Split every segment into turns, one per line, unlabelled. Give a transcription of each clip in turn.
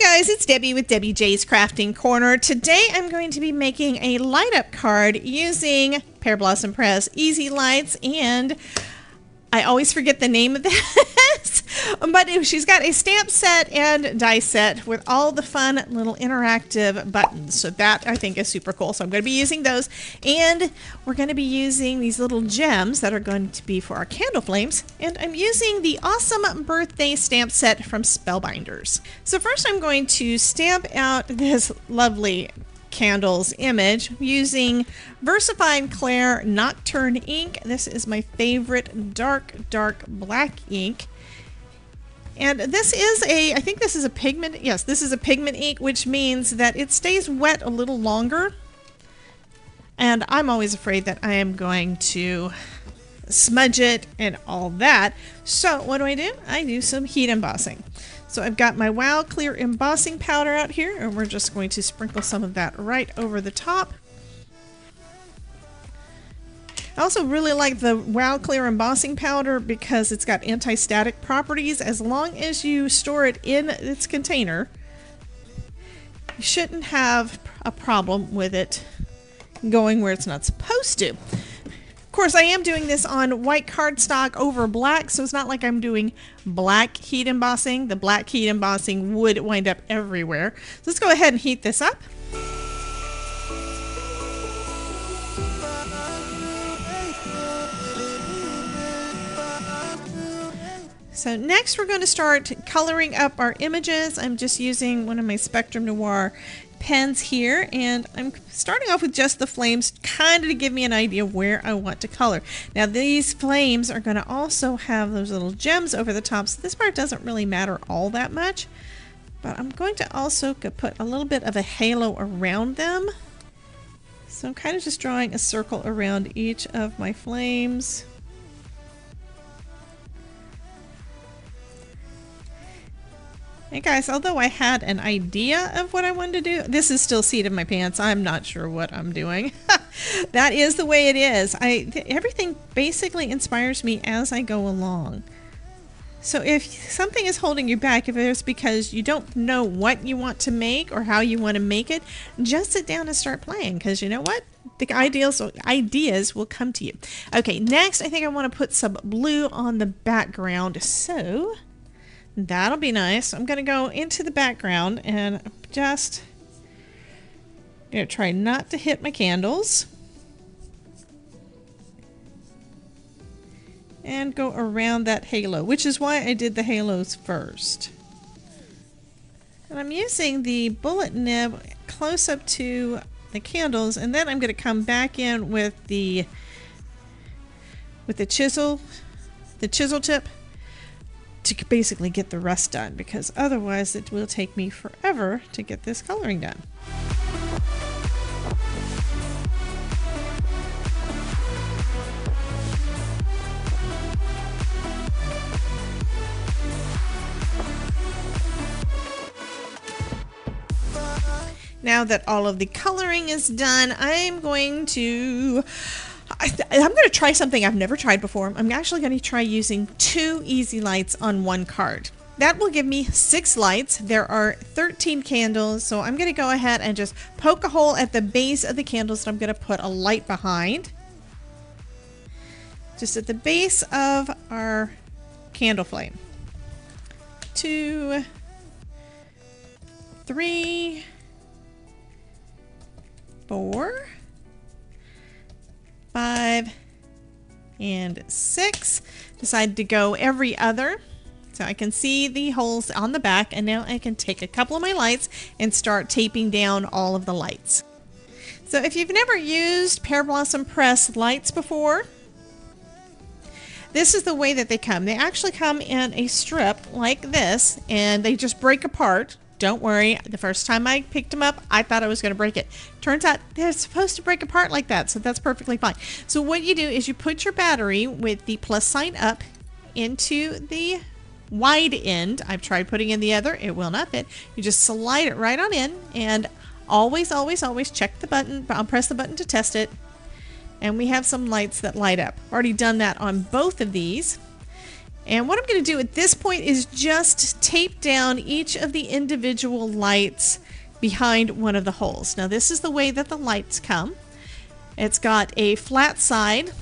guys, it's Debbie with Debbie J's Crafting Corner. Today I'm going to be making a light up card using Pear Blossom Press EZ-Lights and I always forget the name of this, but she's got a stamp set and die set with all the fun little interactive buttons. So that I think is super cool. So I'm going to be using those, and we're going to be using these little gems that are going to be for our candle flames. And I'm using the awesome birthday stamp set from Spellbinders. So first I'm going to stamp out this lovely candles image using VersaFine Clair Nocturne ink. This is my favorite dark, dark black ink. And this is a, I think this is a pigment, yes, this is a pigment ink, which means that it stays wet a little longer. And I'm always afraid that I am going to smudge it and all that. So what do I do? I do some heat embossing. So I've got my Wow Clear embossing powder out here and we're just going to sprinkle some of that right over the top. I also really like the Wow Clear embossing powder because it's got anti-static properties. As long as you store it in its container, you shouldn't have a problem with it going where it's not supposed to. Of course, I am doing this on white cardstock over black, so it's not like I'm doing black heat embossing. The black heat embossing would wind up everywhere. So let's go ahead and heat this up. So next we're going to start coloring up our images. I'm just using one of my Spectrum Noir pens here and I'm starting off with just the flames kind of to give me an idea where I want to color. Now these flames are going to also have those little gems over the top so this part doesn't really matter all that much but I'm going to also put a little bit of a halo around them. So I'm kind of just drawing a circle around each of my flames. Hey guys, although I had an idea of what I wanted to do, this is still seat in my pants. I'm not sure what I'm doing. that is the way it is. I everything basically inspires me as I go along. So if something is holding you back, if it's because you don't know what you want to make or how you want to make it, just sit down and start playing because you know what? The ideas ideas will come to you. Okay, next I think I want to put some blue on the background. So That'll be nice. I'm going to go into the background and just going to try not to hit my candles. And go around that halo, which is why I did the halos first. And I'm using the bullet nib close up to the candles and then I'm going to come back in with the with the chisel the chisel tip to basically get the rest done because otherwise it will take me forever to get this coloring done. Now that all of the coloring is done, I'm going to I am going to try something I've never tried before. I'm actually going to try using two EZ-Lights on one card. That will give me six lights. There are 13 candles, so I'm going to go ahead and just poke a hole at the base of the candles that I'm going to put a light behind. Just at the base of our candle flame. Two, three, four, five, and six. Decided to go every other. So I can see the holes on the back and now I can take a couple of my lights and start taping down all of the lights. So if you've never used Pear Blossom Press lights before, this is the way that they come. They actually come in a strip like this and they just break apart don't worry, the first time I picked them up, I thought I was going to break it. Turns out they're supposed to break apart like that, so that's perfectly fine. So what you do is you put your battery with the plus sign up into the wide end. I've tried putting in the other, it will not fit. You just slide it right on in and always, always, always check the button, I'll uh, press the button to test it. And we have some lights that light up. Already done that on both of these. And what I'm going to do at this point is just tape down each of the individual lights behind one of the holes. Now this is the way that the lights come. It's got a flat side.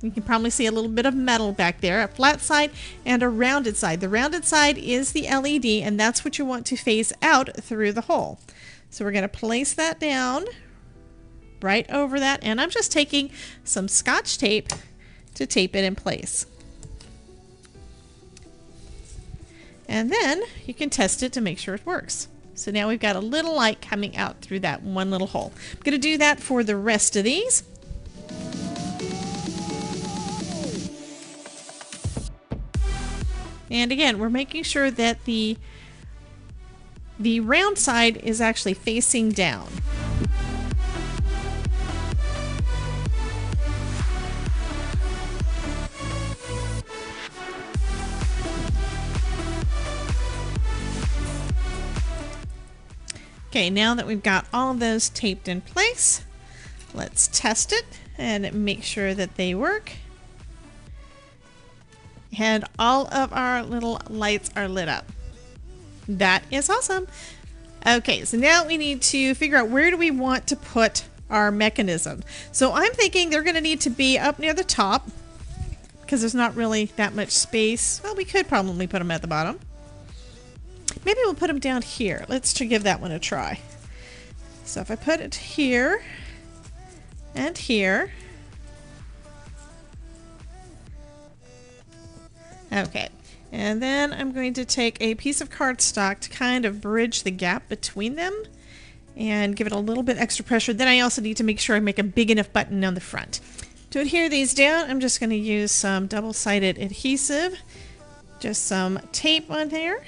You can probably see a little bit of metal back there, a flat side and a rounded side. The rounded side is the LED and that's what you want to face out through the hole. So we're going to place that down right over that and I'm just taking some scotch tape to tape it in place. And then you can test it to make sure it works. So now we've got a little light coming out through that one little hole. I'm going to do that for the rest of these. And again, we're making sure that the the round side is actually facing down. Okay, now that we've got all those taped in place, let's test it and make sure that they work. And all of our little lights are lit up. That is awesome. Okay, so now we need to figure out where do we want to put our mechanism. So I'm thinking they're going to need to be up near the top because there's not really that much space. Well, we could probably put them at the bottom. Maybe we'll put them down here. Let's give that one a try. So if I put it here and here. Okay. And then I'm going to take a piece of cardstock to kind of bridge the gap between them and give it a little bit extra pressure. Then I also need to make sure I make a big enough button on the front. To adhere these down, I'm just going to use some double-sided adhesive, just some tape on there,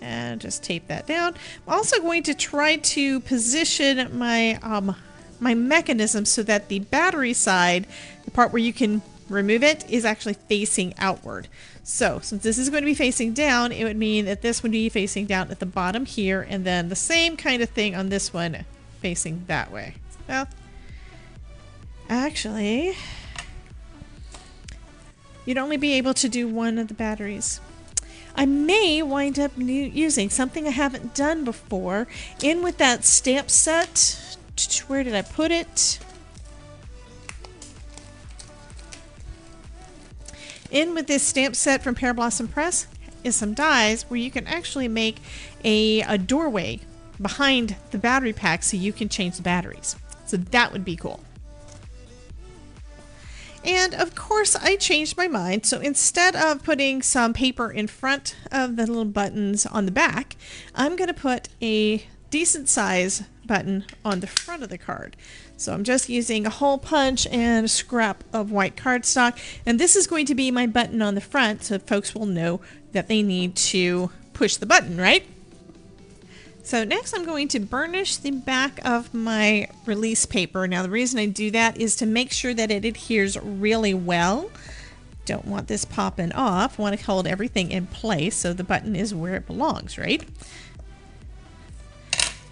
and just tape that down. I'm also going to try to position my um, my mechanism so that the battery side, the part where you can remove it, is actually facing outward. So since this is going to be facing down, it would mean that this would be facing down at the bottom here, and then the same kind of thing on this one facing that way. Well, actually, you'd only be able to do one of the batteries. I may wind up using something I haven't done before in with that stamp set. Where did I put it? In with this stamp set from Pear Blossom Press is some dies where you can actually make a, a doorway behind the battery pack so you can change the batteries. So that would be cool. And of course, I changed my mind. So instead of putting some paper in front of the little buttons on the back, I'm going to put a decent size button on the front of the card. So I'm just using a hole punch and a scrap of white cardstock. And this is going to be my button on the front so folks will know that they need to push the button, right? So next I'm going to burnish the back of my release paper. Now the reason I do that is to make sure that it adheres really well. Don't want this popping off. Want to hold everything in place so the button is where it belongs, right?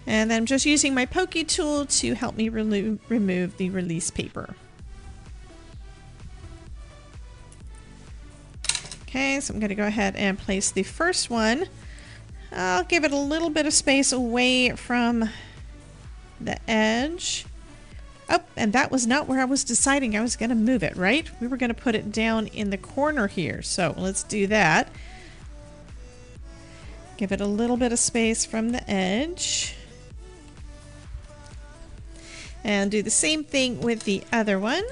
And I'm just using my pokey tool to help me remo remove the release paper. Okay, so I'm going to go ahead and place the first one I'll give it a little bit of space away from the edge. Oh, and that was not where I was deciding I was going to move it, right? We were going to put it down in the corner here. So let's do that. Give it a little bit of space from the edge. And do the same thing with the other one.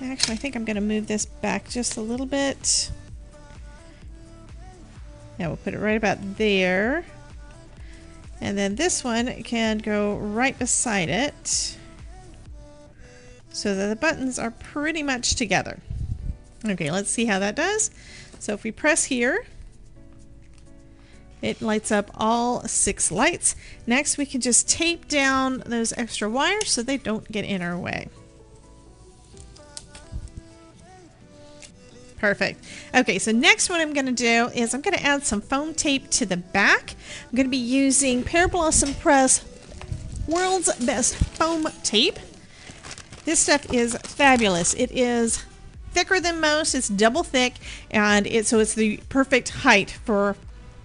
Actually, I think I'm going to move this back just a little bit. Now we'll put it right about there. And then this one can go right beside it so that the buttons are pretty much together. Okay, let's see how that does. So if we press here, it lights up all six lights. Next, we can just tape down those extra wires so they don't get in our way. Perfect. Okay, so next what I'm going to do is I'm going to add some foam tape to the back. I'm going to be using Pear Blossom Press World's Best Foam Tape. This stuff is fabulous. It is thicker than most. It's double thick, and it so it's the perfect height for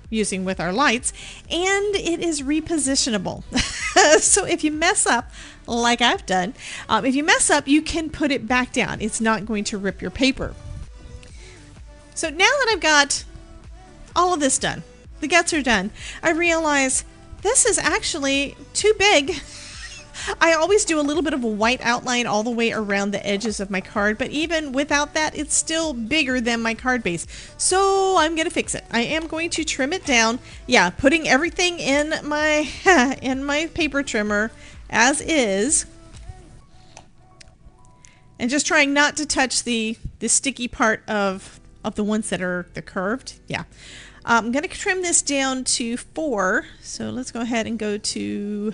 using with our lights, and it is repositionable. so if you mess up, like I've done, um, if you mess up, you can put it back down. It's not going to rip your paper. So now that I've got all of this done, the guts are done, I realize this is actually too big. I always do a little bit of a white outline all the way around the edges of my card, but even without that, it's still bigger than my card base. So I'm going to fix it. I am going to trim it down. Yeah, putting everything in my in my paper trimmer as is. And just trying not to touch the the sticky part of of the ones that are the curved. Yeah. Uh, I'm going to trim this down to four. So let's go ahead and go to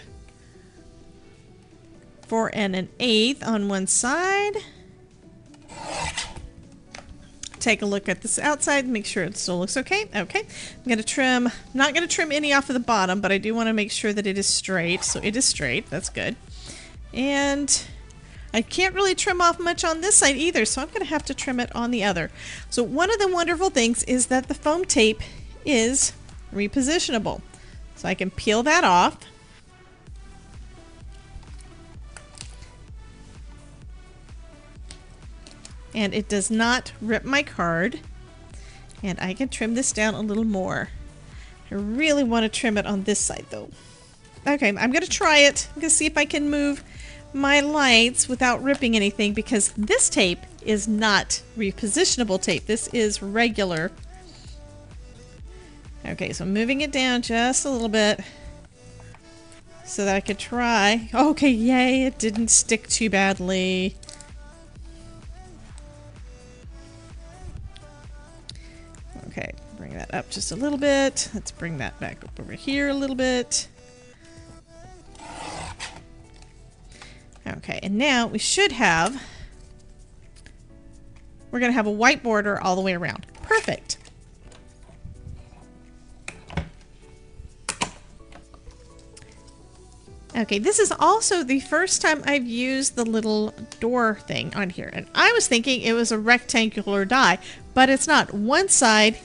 four and an eighth on one side. Take a look at this outside, make sure it still looks okay. Okay, I'm going to trim, I'm not going to trim any off of the bottom, but I do want to make sure that it is straight. So it is straight, that's good. And I can't really trim off much on this side either, so I'm going to have to trim it on the other. So one of the wonderful things is that the foam tape is repositionable. So I can peel that off. And it does not rip my card. And I can trim this down a little more. I really want to trim it on this side though. Okay, I'm going to try it. I'm going to see if I can move my lights without ripping anything because this tape is not repositionable tape. This is regular. Okay, so moving it down just a little bit so that I could try. Okay, yay, it didn't stick too badly. Okay, bring that up just a little bit. Let's bring that back up over here a little bit. Okay, and now we should have, we're going to have a white border all the way around. Perfect. Okay, this is also the first time I've used the little door thing on here. And I was thinking it was a rectangular die, but it's not. One side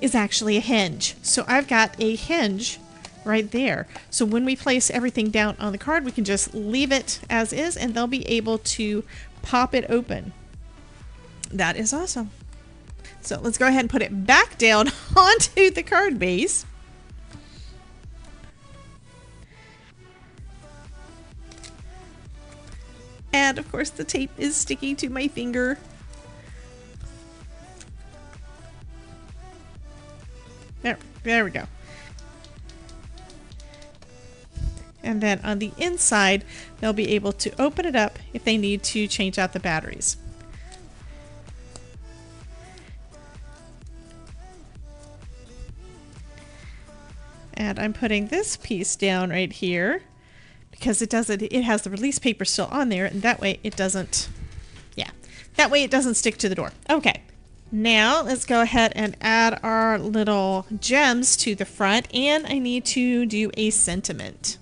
is actually a hinge. So I've got a hinge right there. So when we place everything down on the card, we can just leave it as is and they'll be able to pop it open. That is awesome. So let's go ahead and put it back down onto the card base. And of course the tape is sticking to my finger. There, there we go. And then on the inside, they'll be able to open it up if they need to change out the batteries. And I'm putting this piece down right here because it doesn't it has the release paper still on there and that way it doesn't yeah that way it doesn't stick to the door okay now let's go ahead and add our little gems to the front and I need to do a sentiment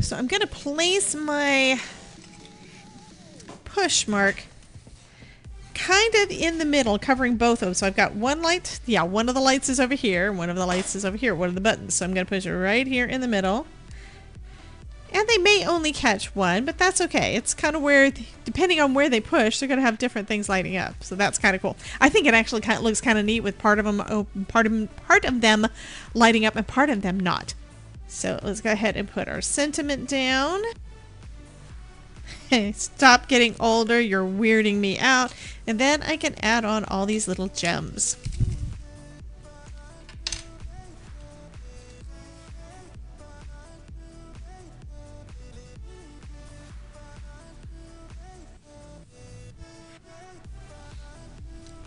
so I'm gonna place my push mark kind of in the middle, covering both of them. So I've got one light. Yeah, one of the lights is over here. One of the lights is over here. One of the buttons. So I'm going to push it right here in the middle. And they may only catch one, but that's okay. It's kind of where, depending on where they push, they're going to have different things lighting up. So that's kind of cool. I think it actually kind of looks kind of neat with part of them, oh, part of part of them lighting up and part of them not. So let's go ahead and put our sentiment down. Stop getting older, you're weirding me out. And then I can add on all these little gems.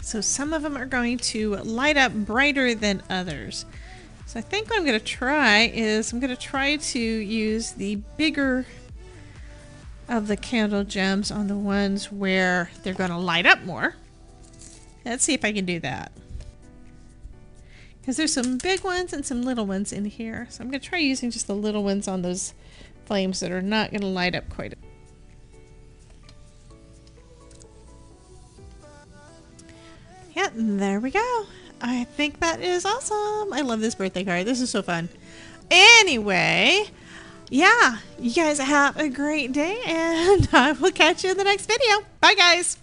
So some of them are going to light up brighter than others. So I think what I'm going to try is I'm going to try to use the bigger of the candle gems on the ones where they're going to light up more. Let's see if I can do that. Because there's some big ones and some little ones in here. So I'm going to try using just the little ones on those flames that are not going to light up quite. a Yeah, there we go. I think that is awesome. I love this birthday card. This is so fun. Anyway, yeah, you guys have a great day, and I will catch you in the next video. Bye, guys.